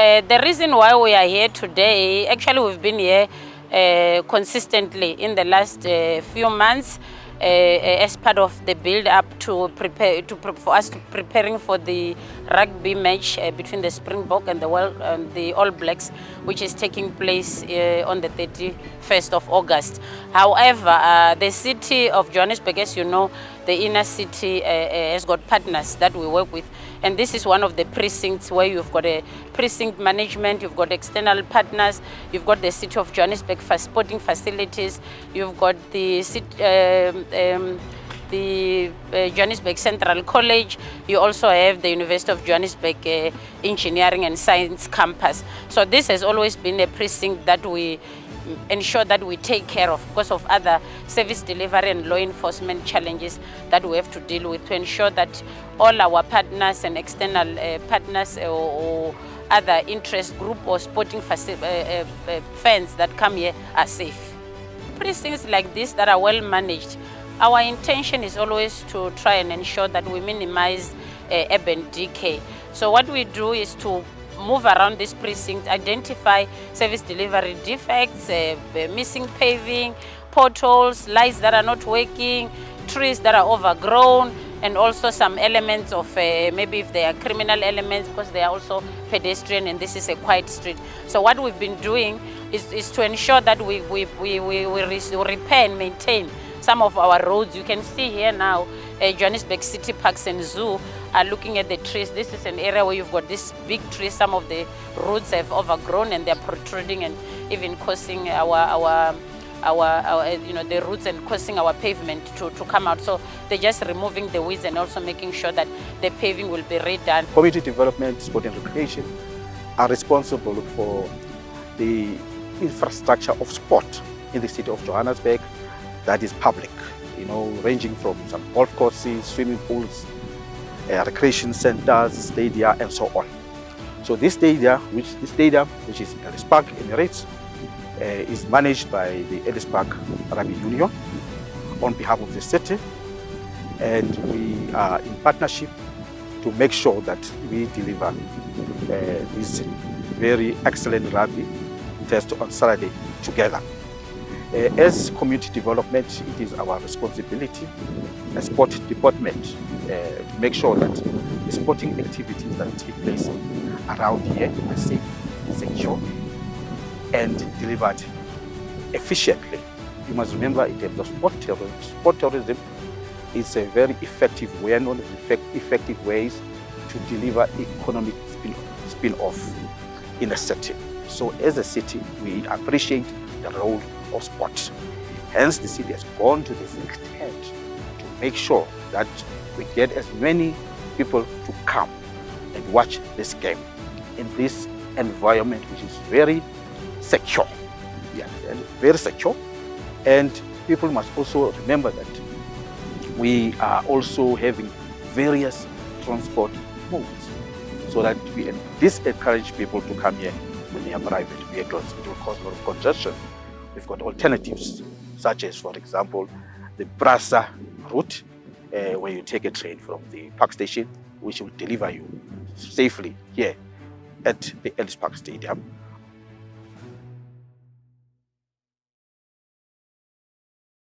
Uh, the reason why we are here today, actually we've been here uh, consistently in the last uh, few months uh, as part of the build up to prepare to for us to preparing for the rugby match uh, between the Springbok and the and the All Blacks, which is taking place uh, on the 31st of August. However, uh, the city of Johannesburg, as you know, the inner city uh, uh, has got partners that we work with, and this is one of the precincts where you've got a precinct management, you've got external partners, you've got the city of Johannesburg for sporting facilities, you've got the city. Um, um, the uh, Johannesburg Central College. You also have the University of Johannesburg uh, Engineering and Science Campus. So this has always been a precinct that we ensure that we take care of because of other service delivery and law enforcement challenges that we have to deal with to ensure that all our partners and external uh, partners or, or, other interest group or sporting uh, uh, uh, fans that come here are safe. Precincts like this that are well managed our intention is always to try and ensure that we minimize uh, urban decay. So what we do is to move around this precinct, identify service delivery defects, uh, missing paving, potholes, lights that are not working, trees that are overgrown, and also some elements of uh, maybe if they are criminal elements because they are also pedestrian and this is a quiet street. So what we've been doing is, is to ensure that we, we, we, we, we repair and maintain some of our roads. You can see here now, uh, Johannesburg City Parks and Zoo are looking at the trees. This is an area where you've got this big tree. Some of the roots have overgrown and they're protruding and even causing our, our our, our, you know, the roots and causing our pavement to, to come out. So they're just removing the weeds and also making sure that the paving will be redone. Community development, sport and recreation are responsible for the infrastructure of sport in the city of Johannesburg that is public, you know, ranging from some golf courses, swimming pools, uh, recreation centers, stadia, and so on. So this stadium, which this stadium, which is Ellis Park Emirates, uh, is managed by the Ellis Park Rugby Union on behalf of the city, and we are in partnership to make sure that we deliver uh, this very excellent rugby test on Saturday together. Uh, as community development, it is our responsibility as sport department uh, to make sure that the sporting activities that take place around here are safe, secure, and delivered efficiently. You must remember in terms of sport tourism, sport tourism is a very effective way, one of the effective ways to deliver economic spin-off in a city. So as a city, we appreciate the role of sport. Hence, the city has gone to this extent to make sure that we get as many people to come and watch this game in this environment which is very secure. Yeah, very secure. And people must also remember that we are also having various transport modes so that we this encourage people to come here with their private vehicles. It will cause a lot of congestion. We've got alternatives, such as, for example, the PRASA route, uh, where you take a train from the park station, which will deliver you safely here at the Ellis Park Stadium.